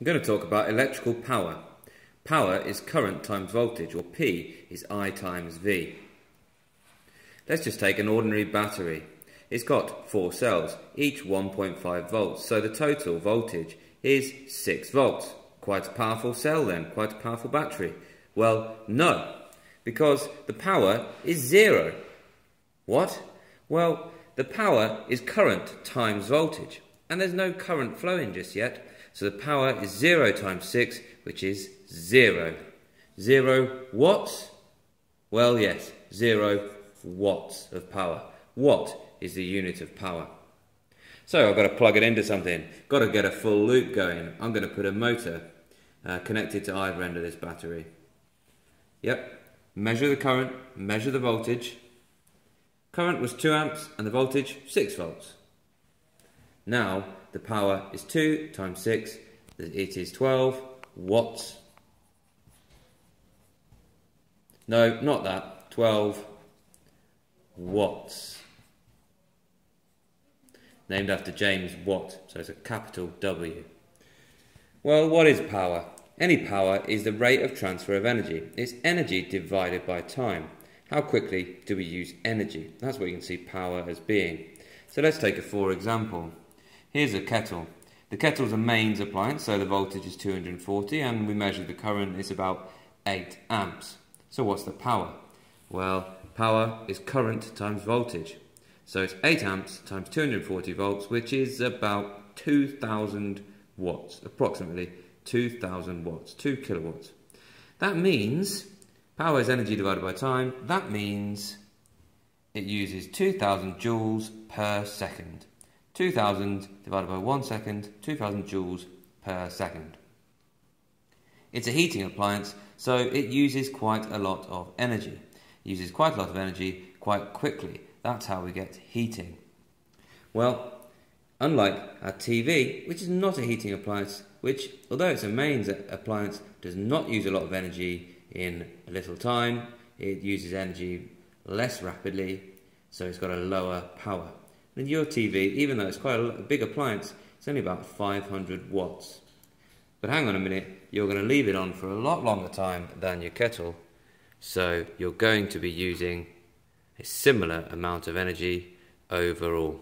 I'm going to talk about electrical power. Power is current times voltage, or P is I times V. Let's just take an ordinary battery. It's got four cells, each 1.5 volts, so the total voltage is 6 volts. Quite a powerful cell then, quite a powerful battery. Well, no, because the power is zero. What? Well, the power is current times voltage, and there's no current flowing just yet, so the power is 0 times 6, which is 0. 0 watts? Well, yes, 0 watts of power. Watt is the unit of power. So I've got to plug it into something. Got to get a full loop going. I'm going to put a motor uh, connected to either end of this battery. Yep. Measure the current, measure the voltage. Current was 2 amps and the voltage 6 volts. Now the power is 2 times 6, it is 12 watts. No, not that, 12 watts. Named after James Watt, so it's a capital W. Well, what is power? Any power is the rate of transfer of energy. It's energy divided by time. How quickly do we use energy? That's what you can see power as being. So let's take a for example. Here's a kettle. The kettle is a mains appliance, so the voltage is 240, and we measure the current is about 8 amps. So what's the power? Well, power is current times voltage. So it's 8 amps times 240 volts, which is about 2,000 watts, approximately 2,000 watts, 2 kilowatts. That means power is energy divided by time. That means it uses 2,000 joules per second. 2000 divided by 1 second, 2000 joules per second. It's a heating appliance, so it uses quite a lot of energy. It uses quite a lot of energy quite quickly. That's how we get heating. Well, unlike a TV, which is not a heating appliance, which, although it's a mains appliance, does not use a lot of energy in a little time, it uses energy less rapidly, so it's got a lower power. And your TV, even though it's quite a big appliance, it's only about 500 watts. But hang on a minute, you're going to leave it on for a lot longer time than your kettle, so you're going to be using a similar amount of energy overall.